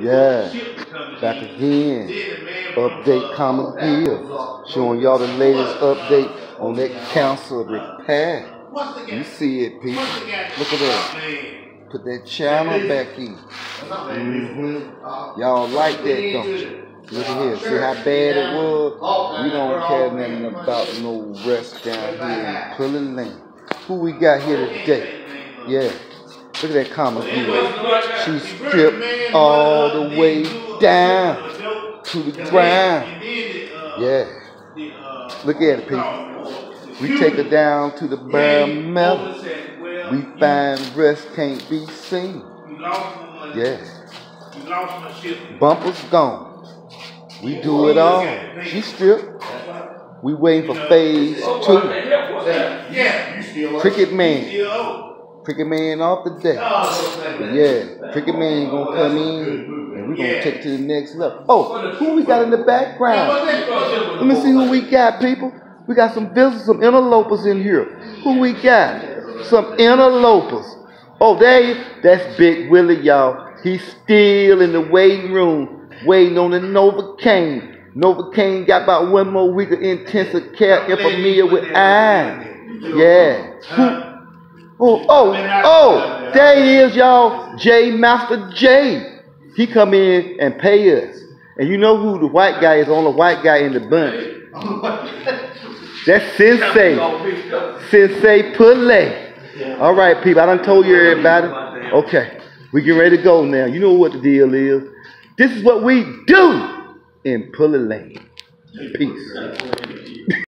Yeah. Back again. Update Common Hill. Showing y'all the latest update on that council repair. You see it, people. Look at that. Put that channel back in. Mm-hmm. Y'all like that, don't you? Look at here. See how bad it was? We don't care nothing about no rest down here in Pulleyland. Who we got here today? Yeah. Look at that comment here. She stripped all the way down to the ground. Yeah. Look at it, people. We take her down to the bare metal. We find rest can't be seen. Yeah. Bumpers gone. We do it all. She stripped. We waiting for phase two. Cricket Man. Cricket Man off the deck. Yeah, Cricket Man gonna come in and we gonna take to the next level. Oh, who we got in the background? Let me see who we got, people. We got some visitors, some interlopers in here. Who we got? Some interlopers. Oh, they that's Big Willie, y'all. He's still in the waiting room, waiting on the Novocaine. Novocaine got about one more week of intensive care, infamia with iron. Yeah. Who, Oh, oh, oh, there he is, y'all. J Master J. He come in and pay us. And you know who the white guy is, only white guy in the bunch. That's Sensei. Sensei Pule. All right, people, I done told you everybody. Okay, we get ready to go now. You know what the deal is. This is what we do in Pulleyland. Peace.